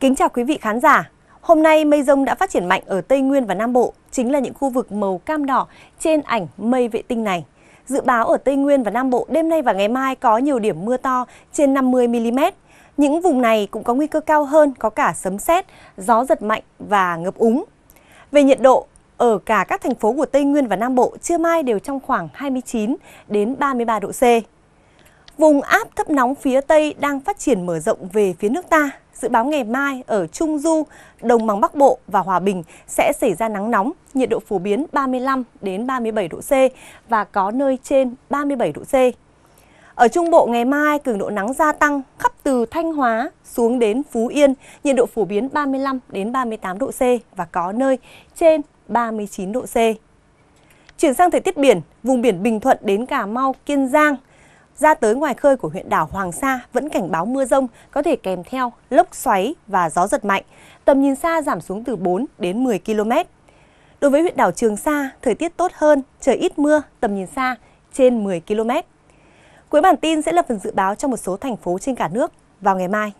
Kính chào quý vị khán giả. Hôm nay mây rông đã phát triển mạnh ở Tây Nguyên và Nam Bộ, chính là những khu vực màu cam đỏ trên ảnh mây vệ tinh này. Dự báo ở Tây Nguyên và Nam Bộ đêm nay và ngày mai có nhiều điểm mưa to trên 50 mm. Những vùng này cũng có nguy cơ cao hơn, có cả sấm sét, gió giật mạnh và ngập úng. Về nhiệt độ, ở cả các thành phố của Tây Nguyên và Nam Bộ trưa mai đều trong khoảng 29 đến 33 độ C. Vùng áp thấp nóng phía Tây đang phát triển mở rộng về phía nước ta. Dự báo ngày mai ở Trung Du, Đồng bằng Bắc Bộ và Hòa Bình sẽ xảy ra nắng nóng, nhiệt độ phổ biến 35 đến 37 độ C và có nơi trên 37 độ C. Ở Trung Bộ ngày mai, cường độ nắng gia tăng khắp từ Thanh Hóa xuống đến Phú Yên, nhiệt độ phổ biến 35 đến 38 độ C và có nơi trên 39 độ C. Chuyển sang thời tiết biển, vùng biển Bình Thuận đến Cà Mau, Kiên Giang, ra tới ngoài khơi của huyện đảo Hoàng Sa vẫn cảnh báo mưa rông có thể kèm theo lốc xoáy và gió giật mạnh. Tầm nhìn xa giảm xuống từ 4 đến 10 km. Đối với huyện đảo Trường Sa, thời tiết tốt hơn, trời ít mưa, tầm nhìn xa trên 10 km. Cuối bản tin sẽ là phần dự báo cho một số thành phố trên cả nước vào ngày mai.